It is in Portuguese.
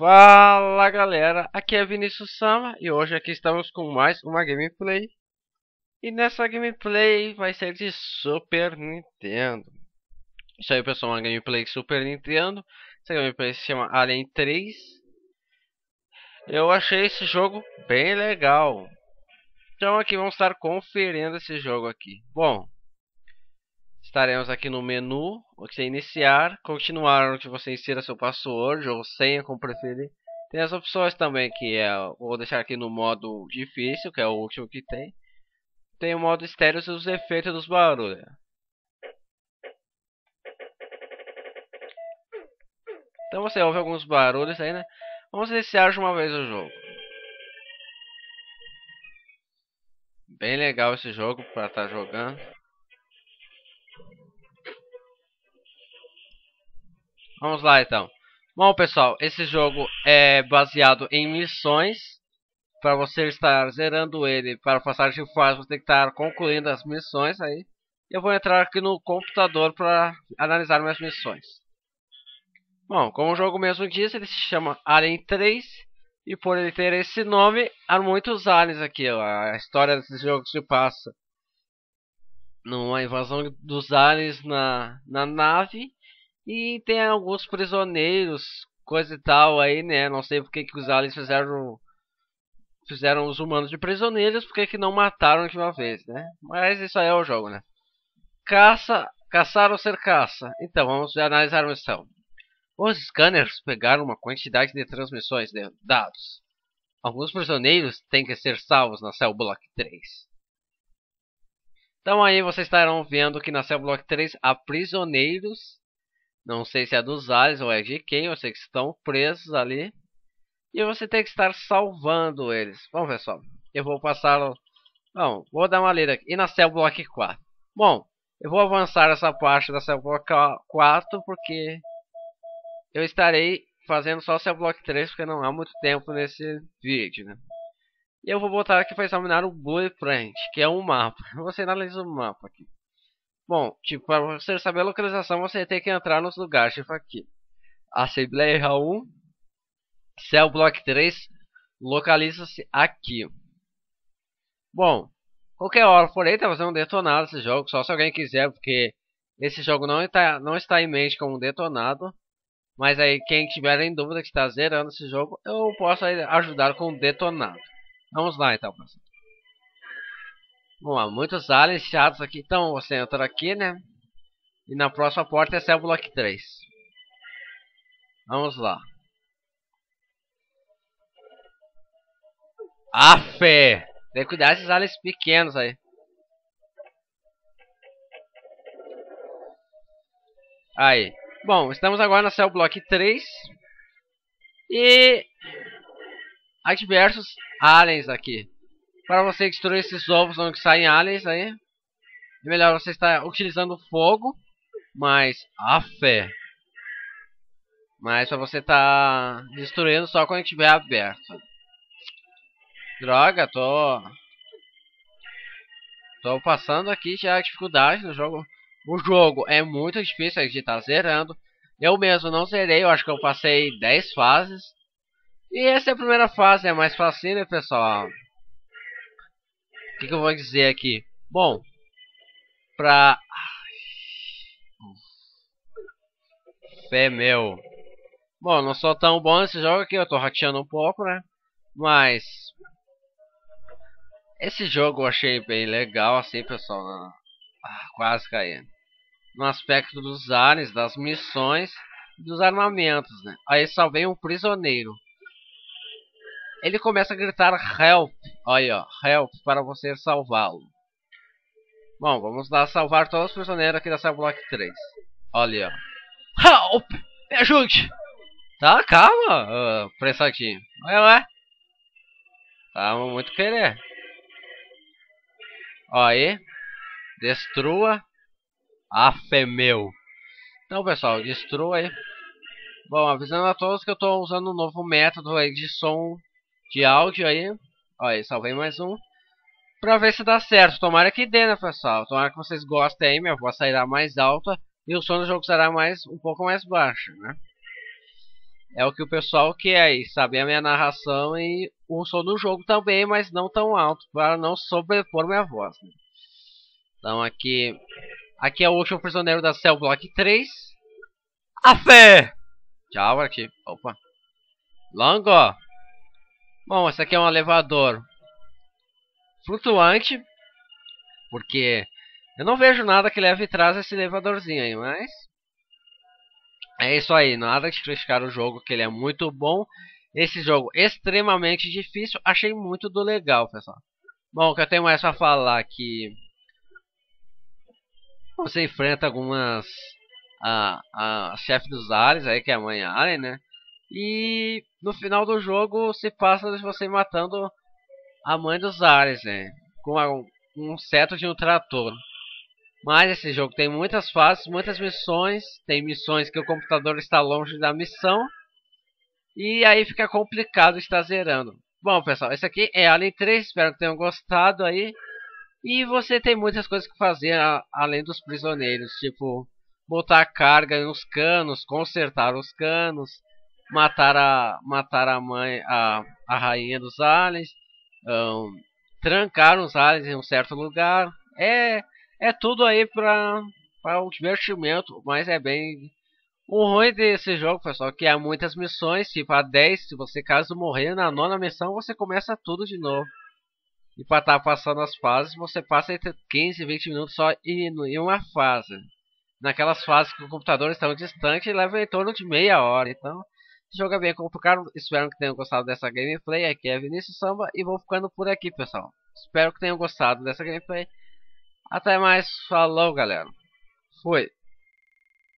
Fala galera, aqui é Vinícius Sama e hoje aqui estamos com mais uma gameplay. E nessa gameplay vai ser de Super Nintendo. Isso aí pessoal, uma gameplay Super Nintendo. Essa gameplay se chama Alien 3 Eu achei esse jogo bem legal. Então aqui vamos estar conferindo esse jogo aqui. Bom, Estaremos aqui no menu, você iniciar, continuar onde você insira seu password ou senha, como preferir. Tem as opções também que é, vou deixar aqui no modo difícil, que é o último que tem. Tem o modo estéreo e os efeitos dos barulhos. Então você ouve alguns barulhos aí, né? Vamos iniciar de uma vez o jogo. Bem legal esse jogo para estar tá jogando. Vamos lá então. Bom pessoal, esse jogo é baseado em missões. Para você estar zerando ele para passar de fase, você tem que estar concluindo as missões aí. Eu vou entrar aqui no computador para analisar minhas missões. Bom, como o jogo mesmo diz, ele se chama Alien 3. E por ele ter esse nome, há muitos aliens aqui. Ó. A história desse jogo se passa numa invasão dos aliens na, na nave e tem alguns prisioneiros, coisa e tal aí, né? Não sei porque que os aliens fizeram fizeram os humanos de prisioneiros, porque que não mataram de uma vez, né? Mas isso aí é o jogo, né? Caça, caçar ou ser caça. Então, vamos analisar a missão. Os scanners pegaram uma quantidade de transmissões de dados. Alguns prisioneiros têm que ser salvos na Cell Block 3. Então aí vocês estarão vendo que na Cell Block 3 há prisioneiros não sei se é dos aliens ou é de quem, eu sei que estão presos ali. E você tem que estar salvando eles. Bom, pessoal, eu vou passar... Bom, vou dar uma lida aqui. E na Cell Block 4? Bom, eu vou avançar essa parte da Cell Block 4 porque eu estarei fazendo só Cell Block 3 porque não há muito tempo nesse vídeo, né? E eu vou botar aqui para examinar o Blueprint, que é um mapa. Você analisa o mapa aqui. Bom, tipo, para você saber a localização, você tem que entrar nos lugares, tipo aqui. Assembleia 1, Cell Block 3, localiza-se aqui. Bom, qualquer hora for aí, tá fazendo um detonado esse jogo, só se alguém quiser, porque esse jogo não está, não está em mente como detonado. Mas aí, quem tiver em dúvida que está zerando esse jogo, eu posso ajudar com detonado. Vamos lá então, pessoal. Bom, há muitos aliens chatos aqui. Então você entra aqui, né? E na próxima porta é Block 3. Vamos lá. Afe! Tem que cuidar desses aliens pequenos aí. Aí. Bom, estamos agora na Block 3. E... Há diversos aliens aqui. Para você destruir esses ovos onde saem aliens aí. É melhor você estar utilizando fogo. Mas a fé. Mas para você estar tá destruindo só quando estiver aberto. Droga, tô... Tô passando aqui já a dificuldade no jogo. O jogo é muito difícil, a gente tá zerando. Eu mesmo não zerei, eu acho que eu passei 10 fases. E essa é a primeira fase, é mais fácil, né, pessoal? Que, que eu vou dizer aqui? Bom, pra... Fé meu. Bom, não sou tão bom nesse jogo aqui, eu tô rateando um pouco, né? Mas... Esse jogo eu achei bem legal, assim, pessoal. Ah, quase caindo. No aspecto dos ares, das missões dos armamentos, né? Aí salvei um prisioneiro. Ele começa a gritar help. Olha, help para você salvá-lo. Bom, vamos lá salvar todos os prisioneiros aqui da Cell Block 3. Olha. Help! Me ajude! Tá, calma, uh, pressadinho. Olha lá. Tá muito querer. Ó aí. Destrua. Afe meu. Então, pessoal, destrua aí. Bom, avisando a todos que eu estou usando um novo método aí de som de áudio aí. Olha, salvei mais um. Pra ver se dá certo. Tomara que dê, né, pessoal? Tomara que vocês gostem aí. Minha voz sairá mais alta. E o som do jogo será mais, um pouco mais baixo, né? é o que o pessoal quer aí, saber a minha narração e o som do jogo também, mas não tão alto, para não sobrepor minha voz. Né? Então aqui, aqui é o último prisioneiro da Cell Block 3. A fé! Tchau aqui. Opa. Longo. Bom, esse aqui é um elevador flutuante, porque eu não vejo nada que leve atrás esse elevadorzinho aí, mas é isso aí, nada de criticar o jogo, que ele é muito bom. Esse jogo extremamente difícil, achei muito do legal, pessoal. Bom, o que eu tenho mais para falar aqui. Você enfrenta algumas a, a chefe dos Ares aí, que é a mãe Alien, né? E no final do jogo se passa você matando a mãe dos Ares, né? Com um seto de um trator. Mas esse jogo tem muitas fases, muitas missões. Tem missões que o computador está longe da missão. E aí fica complicado estar zerando. Bom, pessoal, esse aqui é Alien 3. Espero que tenham gostado aí. E você tem muitas coisas que fazer a, além dos prisioneiros. Tipo, botar carga nos canos, consertar os canos. Matar a, matar a mãe, a, a rainha dos aliens. Um, trancar os aliens em um certo lugar. É é tudo aí para para o divertimento, mas é bem o ruim desse jogo, pessoal, que há muitas missões, tipo a 10, se você caso morrer na nona missão, você começa tudo de novo. E para estar tá passando as fases, você passa entre 15 e 20 minutos só em uma fase. Naquelas fases que o computador está distante, leva em torno de meia hora. Então, jogo é bem complicado. Espero que tenham gostado dessa gameplay. Aqui é Vinícius Samba e vou ficando por aqui, pessoal. Espero que tenham gostado dessa gameplay. Até mais, falou galera. Fui.